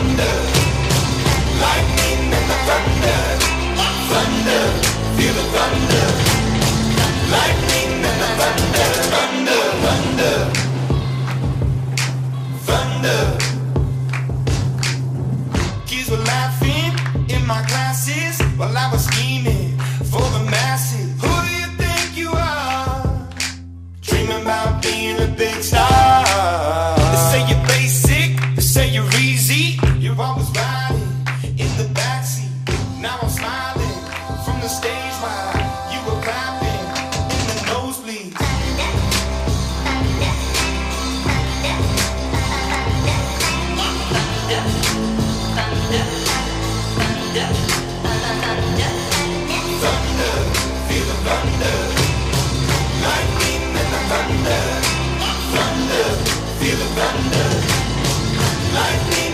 thunder. Lightning and the thunder. Thunder, feel the thunder. Lightning and the thunder. Thunder, thunder. Thunder. Kids were laughing in my classes while I was scheming. You're always riding in the backseat. Now I'm smiling from the stage while you were clapping in the. Thunder, feel the thunder. Lightning and the thunder. Thunder, feel the thunder. Lightning.